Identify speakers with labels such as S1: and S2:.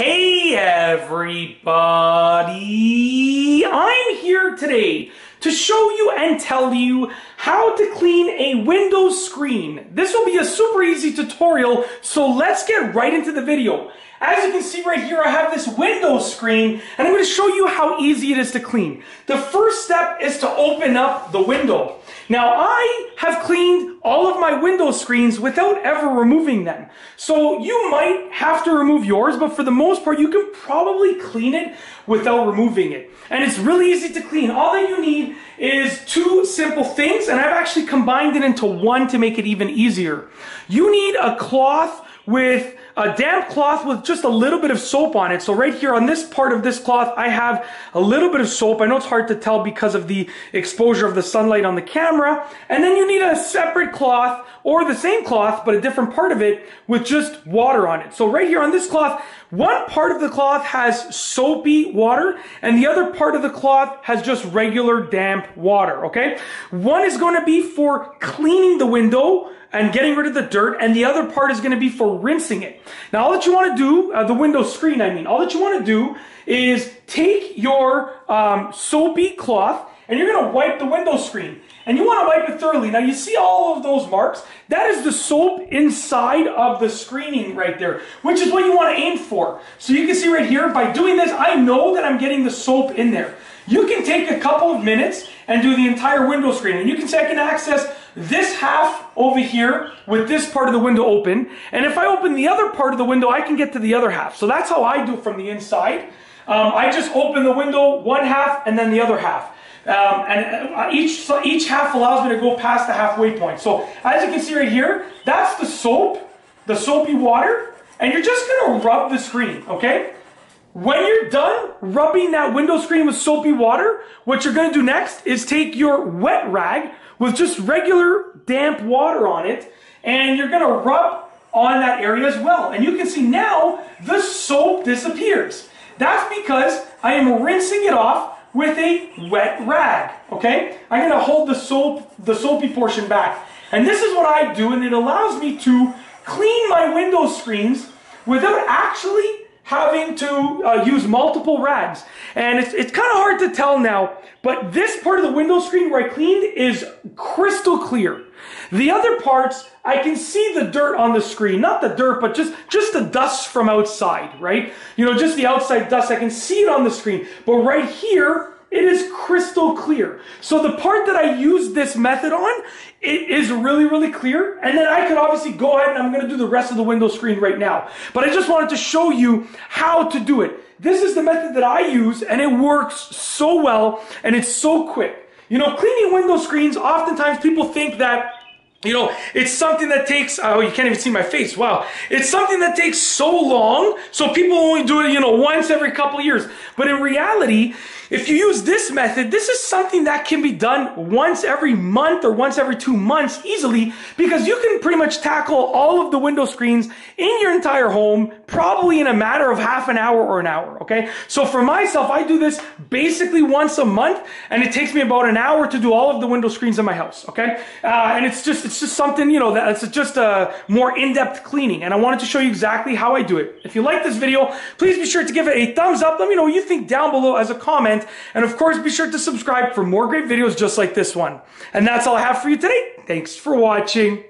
S1: Hey everybody! I'm here today to show you and tell you how to clean a Windows screen. This will be a super easy tutorial, so let's get right into the video. As you can see right here, I have this Windows screen, and I'm going to show you how easy it is to clean. The first step is to open up the window. Now, I have cleaned all of my window screens without ever removing them. So you might have to remove yours, but for the most part, you can probably clean it without removing it. And it's really easy to clean. All that you need is two simple things, and I've actually combined it into one to make it even easier. You need a cloth with a damp cloth with just a little bit of soap on it. So right here on this part of this cloth, I have a little bit of soap. I know it's hard to tell because of the exposure of the sunlight on the camera. And then you need a separate cloth or the same cloth, but a different part of it with just water on it. So right here on this cloth, one part of the cloth has soapy water and the other part of the cloth has just regular damp water, okay? One is going to be for cleaning the window and getting rid of the dirt, and the other part is going to be for rinsing it. Now, all that you want to do, uh, the window screen, I mean, all that you want to do is take your um, soapy cloth and you're going to wipe the window screen. And you want to wipe it thoroughly. Now, you see all of those marks? That is the soap inside of the screening right there, which is what you want to aim for. So you can see right here, by doing this, I know that I'm getting the soap in there. You can take a couple of minutes and do the entire window screen. And you can say I can access this half over here with this part of the window open. And if I open the other part of the window, I can get to the other half. So that's how I do it from the inside. Um, I just open the window one half and then the other half. Um, and uh, each, each half allows me to go past the halfway point. So as you can see right here, that's the soap, the soapy water, and you're just gonna rub the screen, okay? When you're done rubbing that window screen with soapy water, what you're gonna do next is take your wet rag with just regular damp water on it, and you're gonna rub on that area as well. And you can see now the soap disappears. That's because I am rinsing it off with a wet rag, okay? I'm gonna hold the soap, the soapy portion back. And this is what I do, and it allows me to clean my window screens without actually having to uh, use multiple rags. And it's, it's kind of hard to tell now, but this part of the window screen where I cleaned is crystal clear. The other parts, I can see the dirt on the screen. Not the dirt, but just, just the dust from outside, right? You know, just the outside dust. I can see it on the screen. But right here, it is crystal clear. So the part that I use this method on, it is really, really clear. And then I could obviously go ahead and I'm going to do the rest of the window screen right now. But I just wanted to show you how to do it. This is the method that I use and it works so well and it's so quick. You know, cleaning window screens, oftentimes people think that you know, it's something that takes, oh, you can't even see my face. Wow. It's something that takes so long. So people only do it, you know, once every couple years. But in reality, if you use this method, this is something that can be done once every month or once every two months easily because you can pretty much tackle all of the window screens in your entire home probably in a matter of half an hour or an hour, okay? So for myself, I do this basically once a month and it takes me about an hour to do all of the window screens in my house, okay? Uh, and it's just, it's just something, you know, that's just a more in-depth cleaning and I wanted to show you exactly how I do it. If you like this video, please be sure to give it a thumbs up. Let me know what you think down below as a comment and of course, be sure to subscribe for more great videos just like this one. And that's all I have for you today. Thanks for watching.